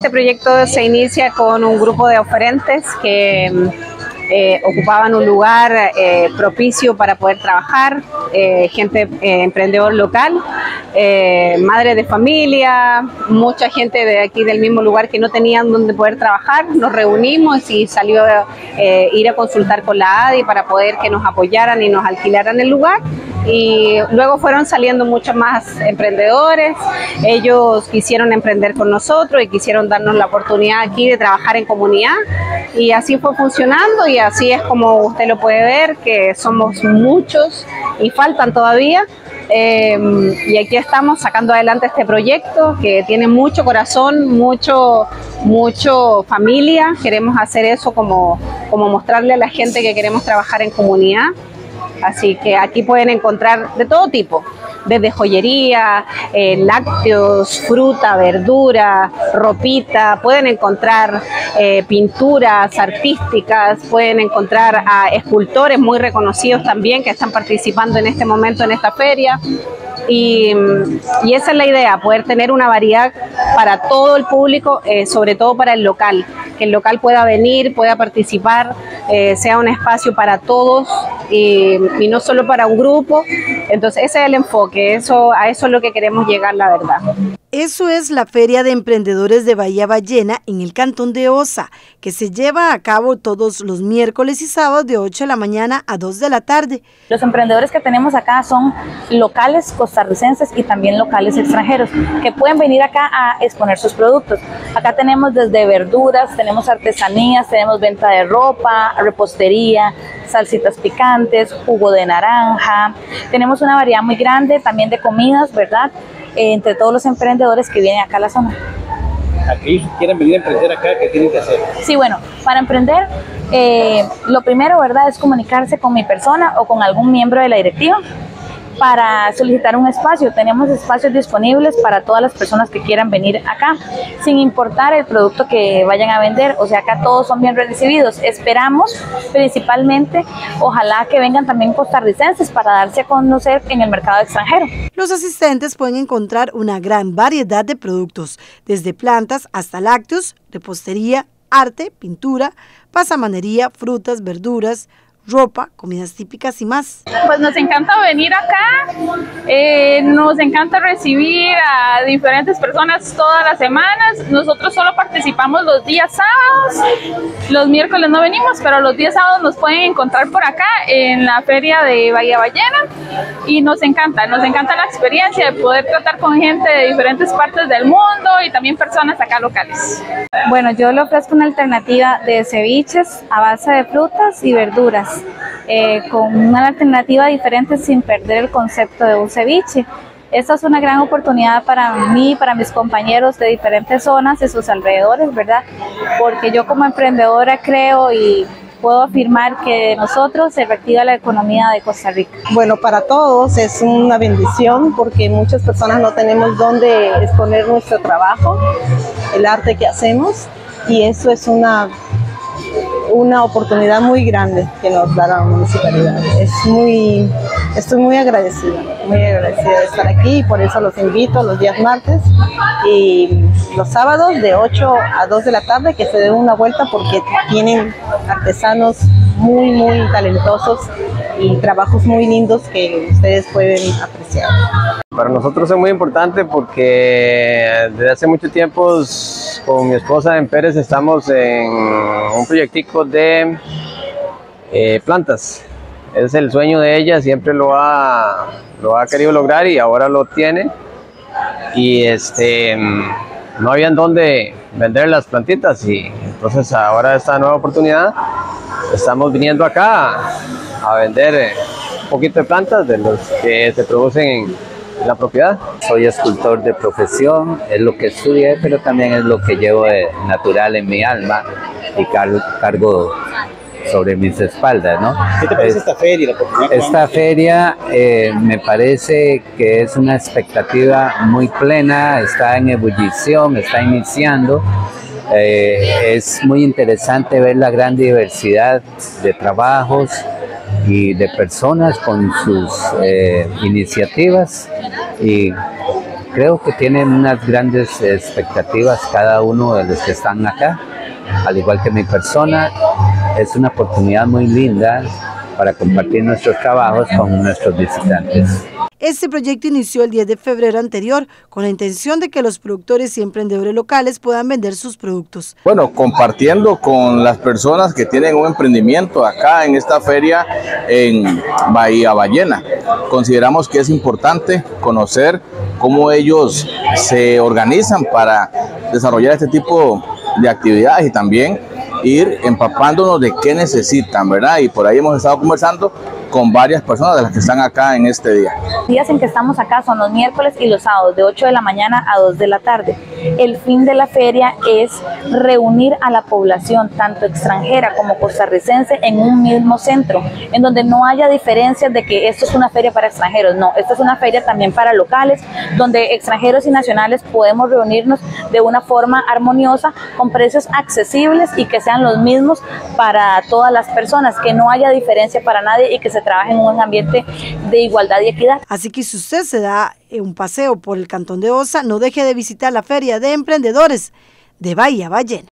Este proyecto se inicia con un grupo de oferentes que eh, ocupaban un lugar eh, propicio para poder trabajar, eh, gente emprendedor local, madre de familia, mucha gente de aquí del mismo lugar que no tenían donde poder trabajar. Nos reunimos y salió ir a consultar con la ADI para poder que nos apoyaran y nos alquilaran el lugar y luego fueron saliendo muchos más emprendedores. Ellos quisieron emprender con nosotros y quisieron darnos la oportunidad aquí de trabajar en comunidad y así fue funcionando y así es como usted lo puede ver que somos muchos y faltan todavía. Em, y aquí estamos sacando adelante este proyecto que tiene mucho corazón, mucho, mucho familia. Queremos hacer eso como, como mostrarle a la gente que queremos trabajar en comunidad. Así que aquí pueden encontrar de todo tipo, desde joyería, eh, lácteos, fruta, verdura, ropita, pueden encontrar eh, pinturas artísticas, pueden encontrar a escultores muy reconocidos también que están participando en este momento en esta feria. Y, esa es la idea, poder tener una variedad para todo el público, eh, sobre todo para el local, que el local pueda venir, pueda participar, sea un espacio para todos y, y, no solo para un grupo. Entonces ese es el enfoque, eso, a eso es lo que queremos llegar, la verdad. Eso es la Feria de Emprendedores de Bahía Ballena en el Cantón de Osa, que se lleva a cabo todos los miércoles y sábados de 8 de la mañana a 2 de la tarde. Los emprendedores que tenemos acá son locales costarricenses y también locales extranjeros, que pueden venir acá a exponer sus productos. Acá tenemos desde verduras, tenemos artesanías, tenemos venta de ropa, repostería, salsitas picantes, jugo de naranja. Tenemos una variedad muy grande también de comidas, ¿verdad? Entre todos los emprendedores que vienen acá a la zona. Aquí quieren venir a emprender acá, ¿qué tienen que hacer? Sí, bueno, para emprender, eh, lo primero, ¿verdad?, es comunicarse con mi persona o con algún miembro de la directiva para solicitar un espacio. Tenemos espacios disponibles para todas las personas que quieran venir acá, sin importar el producto que vayan a vender. O sea, acá todos son bien recibidos. Esperamos principalmente, ojalá que vengan también costarricenses para darse a conocer en el mercado extranjero. Los asistentes pueden encontrar una gran variedad de productos, desde plantas hasta lácteos, repostería, arte, pintura, pasamanería, frutas, verduras, ropa, comidas típicas y más. Pues nos encanta venir acá, eh, nos encanta recibir a diferentes personas todas las semanas. Nosotros solo participamos los días sábados, los miércoles no venimos, pero los días sábados nos pueden encontrar por acá en la feria de Bahía Ballena y nos encanta, nos encanta la experiencia de poder tratar con gente de diferentes partes del mundo y también personas acá locales. Bueno, yo le ofrezco una alternativa de ceviches a base de frutas y verduras eh, con una alternativa diferente sin perder el concepto de un ceviche. Esta es una gran oportunidad para mí, para mis compañeros de diferentes zonas de sus alrededores, ¿verdad? Porque yo como emprendedora creo y puedo afirmar que nosotros se reactiva la economía de Costa Rica. Bueno, para todos es una bendición porque muchas personas no tenemos dónde exponer nuestro trabajo, el arte que hacemos y eso es una una oportunidad muy grande que nos da la municipalidad. Es muy, estoy muy agradecida, muy agradecida de estar aquí y por eso los invito los días martes y los sábados de 8 a 2 de la tarde que se den una vuelta porque tienen artesanos muy, muy talentosos y trabajos muy lindos que ustedes pueden apreciar. Para nosotros es muy importante porque desde hace mucho tiempo con mi esposa en Pérez estamos en un proyectico de eh, plantas. Es el sueño de ella, siempre lo ha, lo ha querido lograr y ahora lo tiene. Y este, no había en dónde vender las plantitas y entonces ahora esta nueva oportunidad estamos viniendo acá a vender eh, un poquito de plantas de los que se producen en la propiedad. Soy escultor de profesión, es lo que estudié, pero también es lo que llevo de natural en mi alma y cargo sobre mis espaldas, ¿no? ¿Qué te parece esta feria? Esta feria eh, me parece que es una expectativa muy plena, está en ebullición, está iniciando. Eh, es muy interesante ver la gran diversidad de trabajos, y de personas con sus eh, iniciativas y creo que tienen unas grandes expectativas cada uno de los que están acá, al igual que mi persona. Es una oportunidad muy linda para compartir nuestros trabajos con nuestros visitantes. Este proyecto inició el 10 de febrero anterior con la intención de que los productores y emprendedores locales puedan vender sus productos. Bueno, compartiendo con las personas que tienen un emprendimiento acá en esta feria en Bahía Ballena. Consideramos que es importante conocer cómo ellos se organizan para desarrollar este tipo de actividades y también ir empapándonos de qué necesitan, ¿verdad? Y por ahí hemos estado conversando con varias personas de las que están acá en este día. Días en que estamos acá son los miércoles y los sábados de 8 de la mañana a 2 de la tarde. El fin de la feria es reunir a la población, tanto extranjera como costarricense, en un mismo centro, en donde no haya diferencias de que esto es una feria para extranjeros, no, esto es una feria también para locales, donde extranjeros y nacionales podemos reunirnos de una forma armoniosa, con precios accesibles y que sean los mismos para todas las personas, que no haya diferencia para nadie y que se trabaja en un ambiente de igualdad y equidad. Así que si usted se da un paseo por el cantón de Osa, no deje de visitar la Feria de Emprendedores de Bahía Ballena.